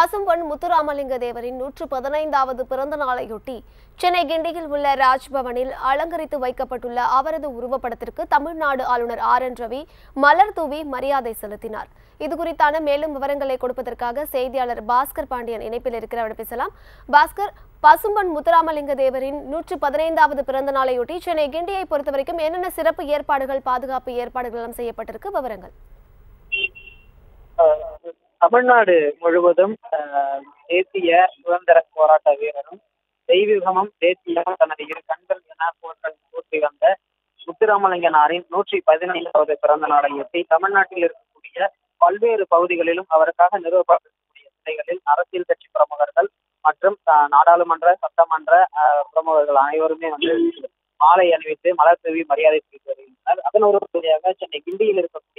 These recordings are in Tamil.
பசும்பொன் முத்துராமலிங்க தேவரின் நூற்று பதினைந்தாவது பிறந்த நாளையொட்டி சென்னை கிண்டியில் உள்ள ராஜ்பவனில் அலங்கரித்து வைக்கப்பட்டுள்ள அவரது உருவப்படத்திற்கு தமிழ்நாடு ஆளுநர் ஆர் என் ரவி மலர் தூவி மரியாதை செலுத்தினார். இது குறித்தான மேலும் விவரங்களை கொடுப்பதற்காக செய்தியாளர் பாஸ்கர் பாண்டியன் இணைப்பில் இருக்கிறவர் பேசலாம். பாஸ்கர் பசும்பொன் முத்துராமலிங்க தேவரின் நூற்று பதினைந்தாவது பிறந்த நாளையொட்டி சென்னை கிண்டியை பொறுத்தவரைக்கும் என்னென்ன சிறப்பு ஏற்பாடுகள் பாதுகாப்பு ஏற்பாடுகள் எல்லாம் செய்யப்பட்டிருக்கு? விவரங்கள். தமிழ்நாடு முழுவதும் தேசிய சுதந்திர போராட்ட வீரரும் தெய்வீகமும் தேசியமும் தனது இரு கண்கள் என போற்றல் போற்றி வந்த முத்துராமலிங்கனாரின் நூற்றி பதினைந்தாவது பிறந்த நாளையொட்டி தமிழ்நாட்டில் இருக்கக்கூடிய பல்வேறு பகுதிகளிலும் அவருக்காக நிறுவப்பட்டிருக்கக்கூடிய சிலைகளில் அரசியல் கட்சி பிரமுகர்கள் மற்றும் நாடாளுமன்ற சட்டமன்ற பிரமுகர்கள் அனைவருமே வந்து மாலை அணிவித்து மலர் தூவி மரியாதை செலுத்தி வருகின்றனர். அதன் ஒரு பகுதியாக சென்னை கிண்டியில் இருக்கக்கூடிய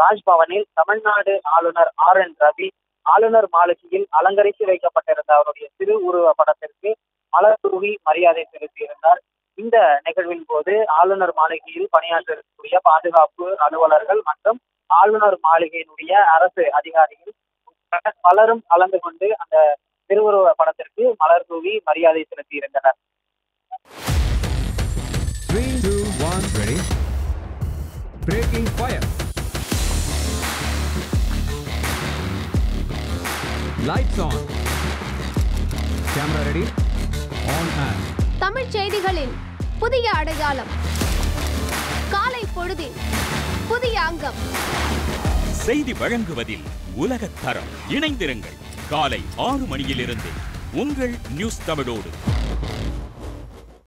ராஜ்பவனில் தமிழ்நாடு ஆளுநர் ஆர் என் ரவி ஆளுநர் மாளிகையில் அலங்கரித்து வைக்கப்பட்டிருந்த அவருடைய திரு உருவ படத்திற்கு மலர் தூவி மரியாதை செலுத்தியிருந்தார். இந்த நிகழ்வின் போது ஆளுநர் மாளிகையில் பணியாற்றக்கூடிய பாதுகாப்பு அலுவலர்கள் மற்றும் ஆளுநர் மாளிகையினுடைய அரசு அதிகாரிகள் பலரும் கலந்து கொண்டு அந்த திருவுருவ படத்திற்கு மலர் தூவி மரியாதை செலுத்தியிருந்தனர். Breaking on. Camera ready. On and. Tamil செய்திகளின் புதிய அடையாளம் காலை பொழுதின் புதிய அங்கம் செய்தி வழங்குவதில் உலகத் தரம் இணைந்திருங்கள் காலை ஆறு மணியிலிருந்து உங்கள் நியூஸ் தமிழோடு